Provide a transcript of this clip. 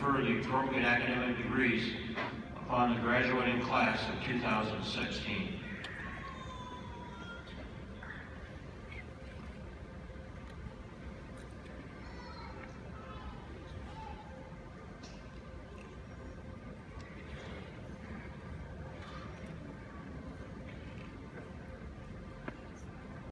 confer the appropriate academic degrees upon the graduating class of 2016.